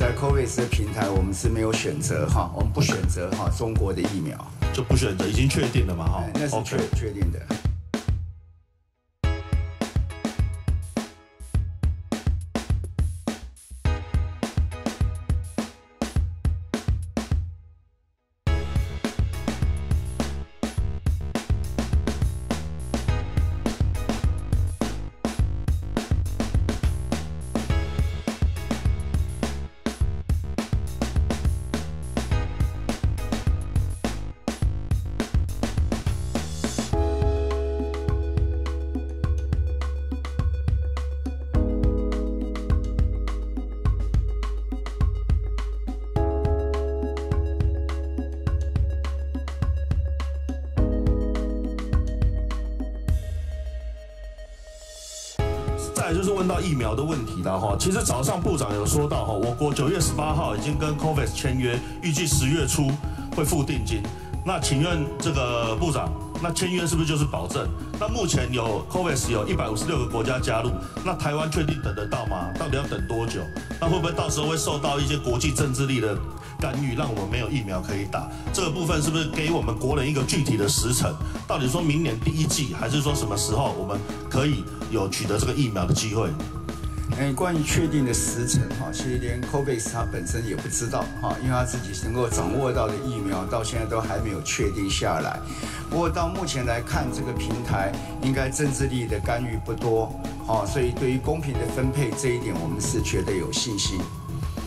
在 COVID 的平台，我们是没有选择哈，我们不选择哈中国的疫苗，就不选择，已经确定了嘛哈？那是确确定的。再就是问到疫苗的问题了哈，其实早上部长有说到哈，我国九月十八号已经跟 COVAX 签约，预计十月初会付定金。那请问这个部长，那签约是不是就是保证？那目前有 COVAX 有一百五十六个国家加入，那台湾确定等得到吗？到底要等多久？那会不会到时候会受到一些国际政治力的干预，让我们没有疫苗可以打？这个部分是不是给我们国人一个具体的时程？到底说明年第一季，还是说什么时候我们可以有取得这个疫苗的机会？哎，关于确定的时程哈，其实连 COVAX 它本身也不知道哈，因为他自己能够掌握到的疫苗到现在都还没有确定下来。不过到目前来看，这个平台应该政治力的干预不多，哈，所以对于公平的分配这一点，我们是觉得有信心。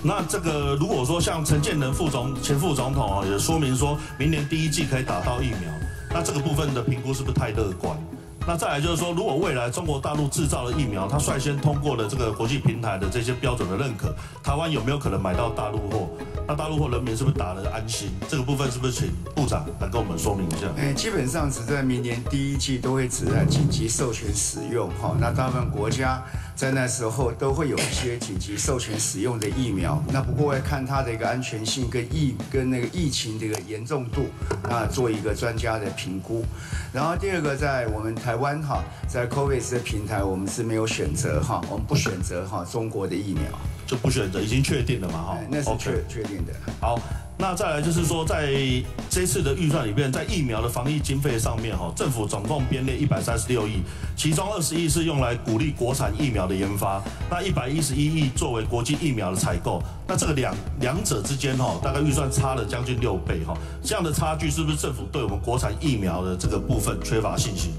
那这个如果说像陈建仁副总前副总统啊，也说明说明年第一季可以打到疫苗，那这个部分的评估是不是太乐观？那再来就是说，如果未来中国大陆制造的疫苗，它率先通过了这个国际平台的这些标准的认可，台湾有没有可能买到大陆货？那大陆货人民是不是打了安心？这个部分是不是请部长来跟我们说明一下？哎，基本上只在明年第一季都会只在紧急授权使用哈。那大部分国家在那时候都会有一些紧急授权使用的疫苗。那不过要看它的一个安全性跟疫跟那个疫情这个严重度，那做一个专家的评估。然后第二个，在我们台湾哈，在 COVID 的平台，我们是没有选择哈，我们不选择哈中国的疫苗。就不选择，已经确定了嘛？哈，那是确确定的。好，那再来就是说，在这次的预算里面，在疫苗的防疫经费上面，哈，政府总共编列一百三十六亿，其中二十亿是用来鼓励国产疫苗的研发，那一百一十一亿作为国际疫苗的采购。那这个两两者之间，哈，大概预算差了将近六倍，哈，这样的差距是不是政府对我们国产疫苗的这个部分缺乏信心？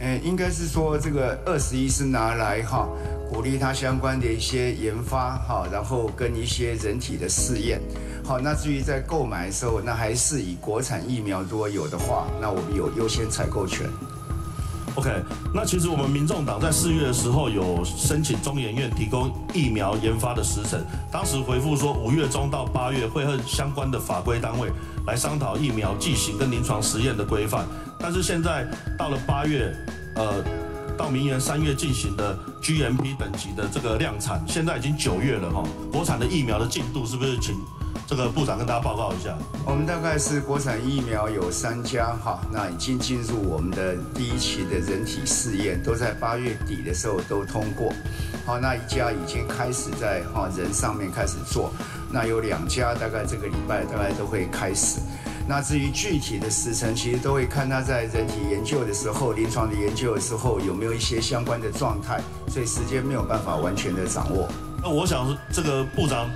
嗯，应该是说这个二十亿是拿来哈。鼓励它相关的一些研发，哈，然后跟一些人体的试验，好，那至于在购买的时候，那还是以国产疫苗如果有的话，那我们有优先采购权。OK，那其实我们民众党在四月的时候有申请中研院提供疫苗研发的时程，当时回复说五月中到八月会和相关的法规单位来商讨疫苗剂型跟临床实验的规范，但是现在到了八月，呃。到明年三月进行的 GMP 等级的这个量产，现在已经九月了哈。国产的疫苗的进度是不是请这个部长跟大家报告一下？我们大概是国产疫苗有三家哈，那已经进入我们的第一期的人体试验，都在八月底的时候都通过。好，那一家已经开始在哈人上面开始做，那有两家大概这个礼拜大概都会开始。那至于具体的时程，其实都会看他在人体研究的时候、临床的研究的时候有没有一些相关的状态，所以时间没有办法完全的掌握。那我想这个部长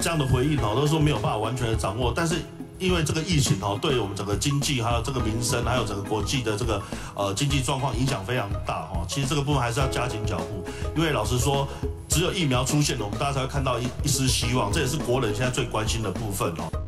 这样的回应哦，都说没有办法完全的掌握，但是因为这个疫情哦，对我们整个经济、还有这个民生、还有整个国际的这个呃经济状况影响非常大哈。其实这个部分还是要加紧脚步，因为老实说，只有疫苗出现了，我们大家才会看到一一丝希望，这也是国人现在最关心的部分哦。